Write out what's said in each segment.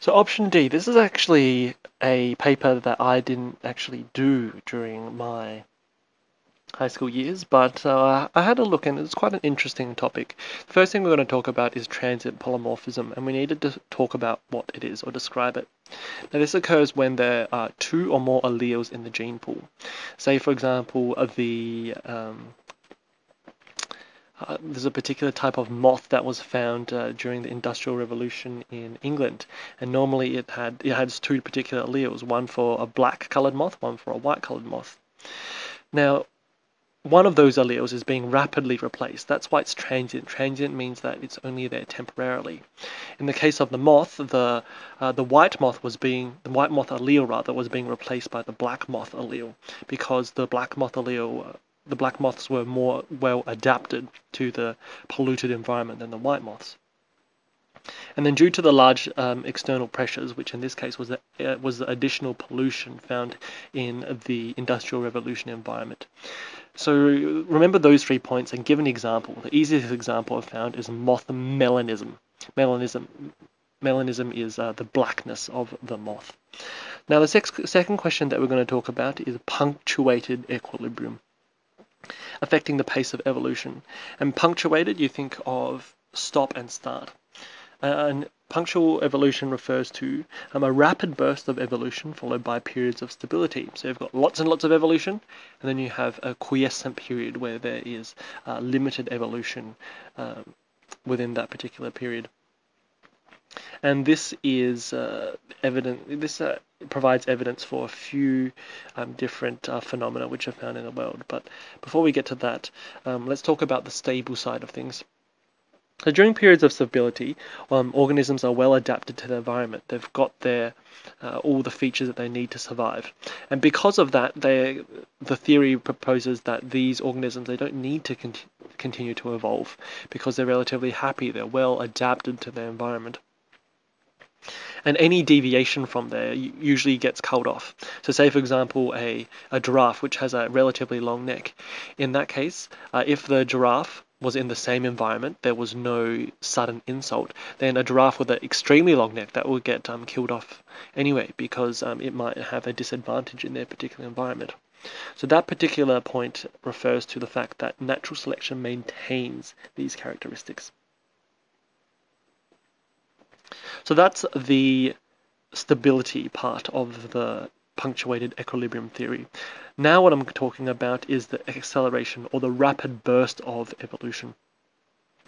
So option D, this is actually a paper that I didn't actually do during my high school years, but uh, I had a look and it's quite an interesting topic. The first thing we're going to talk about is transient polymorphism, and we needed to talk about what it is or describe it. Now, this occurs when there are two or more alleles in the gene pool. Say, for example, the um, uh, there's a particular type of moth that was found uh, during the Industrial Revolution in England, and normally it had it has two particular alleles, one for a black-colored moth, one for a white-colored moth. Now, one of those alleles is being rapidly replaced. That's why it's transient. Transient means that it's only there temporarily. In the case of the moth, the uh, the white moth was being the white moth allele rather was being replaced by the black moth allele because the black moth allele uh, the black moths were more well adapted to the polluted environment than the white moths. And then due to the large um, external pressures, which in this case was, a, uh, was the additional pollution found in the Industrial Revolution environment. So remember those three points and give an example. The easiest example I've found is moth melanism. Melanism, melanism is uh, the blackness of the moth. Now the second question that we're going to talk about is punctuated equilibrium affecting the pace of evolution. And punctuated, you think of stop and start. And punctual evolution refers to um, a rapid burst of evolution followed by periods of stability. So you've got lots and lots of evolution, and then you have a quiescent period where there is uh, limited evolution um, within that particular period. And this is uh, evident. This uh, provides evidence for a few um, different uh, phenomena which are found in the world. But before we get to that, um, let's talk about the stable side of things. So during periods of stability, um, organisms are well adapted to the environment. They've got their uh, all the features that they need to survive, and because of that, they the theory proposes that these organisms they don't need to con continue to evolve because they're relatively happy. They're well adapted to their environment and any deviation from there usually gets culled off. So say for example a, a giraffe which has a relatively long neck. In that case, uh, if the giraffe was in the same environment, there was no sudden insult, then a giraffe with an extremely long neck that would get um, killed off anyway because um, it might have a disadvantage in their particular environment. So that particular point refers to the fact that natural selection maintains these characteristics. So that's the stability part of the punctuated equilibrium theory. Now what I'm talking about is the acceleration or the rapid burst of evolution.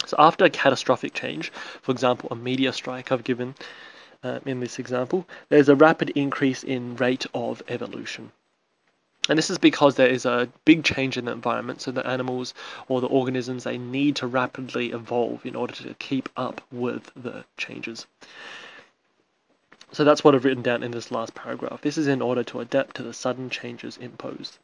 So after a catastrophic change, for example, a meteor strike I've given uh, in this example, there's a rapid increase in rate of evolution. And this is because there is a big change in the environment, so the animals or the organisms, they need to rapidly evolve in order to keep up with the changes. So that's what I've written down in this last paragraph. This is in order to adapt to the sudden changes imposed.